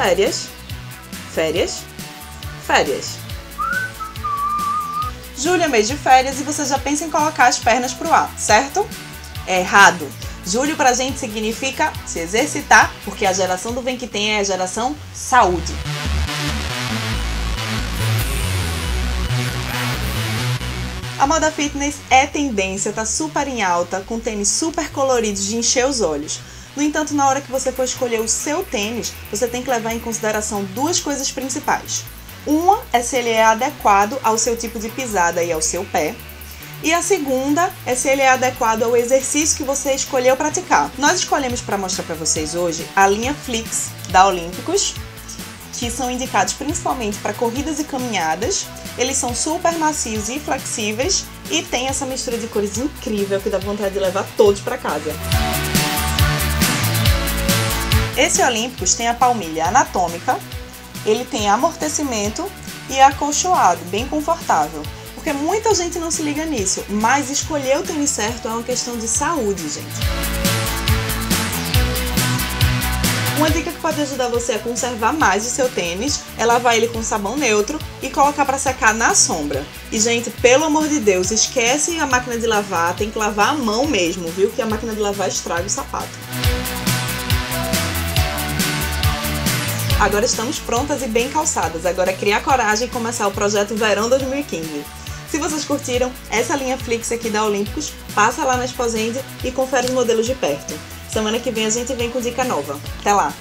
férias, férias, férias. Julho é mês de férias e você já pensa em colocar as pernas pro ar, certo? É errado. Julho pra gente significa se exercitar, porque a geração do Vem Que Tem é a geração saúde. A moda fitness é tendência, tá super em alta, com tênis super coloridos de encher os olhos. No entanto, na hora que você for escolher o seu tênis, você tem que levar em consideração duas coisas principais. Uma é se ele é adequado ao seu tipo de pisada e ao seu pé. E a segunda é se ele é adequado ao exercício que você escolheu praticar. Nós escolhemos para mostrar para vocês hoje a linha Flix da Olímpicos, que são indicados principalmente para corridas e caminhadas. Eles são super macios e flexíveis e tem essa mistura de cores incrível que dá vontade de levar todos para casa. Esse Olímpicos tem a palmilha anatômica, ele tem amortecimento e acolchoado, bem confortável. Porque muita gente não se liga nisso, mas escolher o tênis certo é uma questão de saúde, gente. Uma dica que pode ajudar você a conservar mais o seu tênis é lavar ele com sabão neutro e colocar para secar na sombra. E gente, pelo amor de Deus, esquece a máquina de lavar, tem que lavar a mão mesmo, viu? Que a máquina de lavar estraga o sapato. Agora estamos prontas e bem calçadas. Agora é criar coragem e começar o projeto Verão 2015. Se vocês curtiram essa linha Flix aqui da Olímpicos, passa lá na Exposende e confere os modelos de perto. Semana que vem a gente vem com dica nova. Até lá!